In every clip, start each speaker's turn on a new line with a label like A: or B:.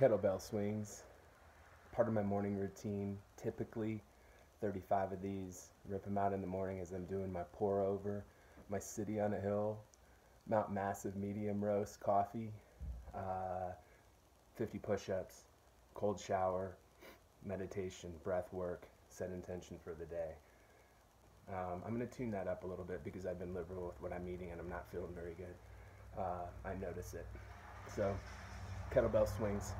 A: kettlebell swings. Part of my morning routine, typically 35 of these, rip them out in the morning as I'm doing my pour over, my city on a hill, Mount Massive medium roast coffee, uh, 50 push ups, cold shower, meditation, breath work, set intention for the day. Um, I'm going to tune that up a little bit because I've been liberal with what I'm eating and I'm not feeling very good. Uh, I notice it. So, kettlebell swings.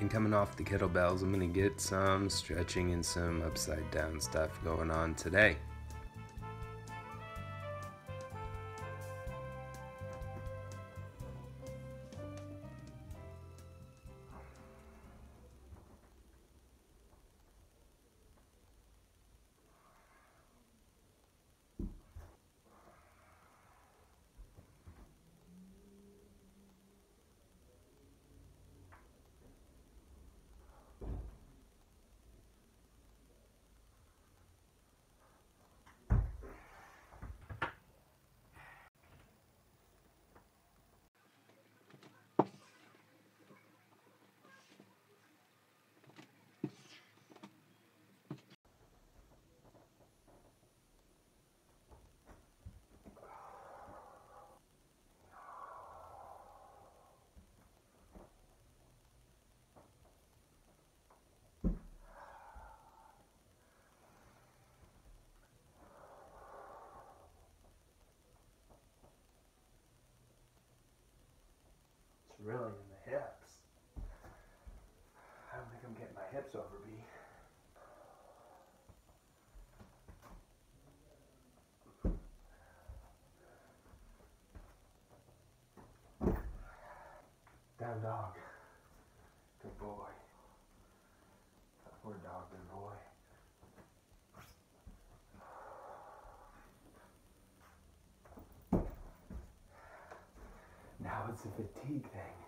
A: And coming off the kettlebells, I'm going to get some stretching and some upside down stuff going on today. Really in the hips. I don't think I'm getting my hips over B. Down dog. Good boy. Upward dog, good boy. It's a fatigue thing.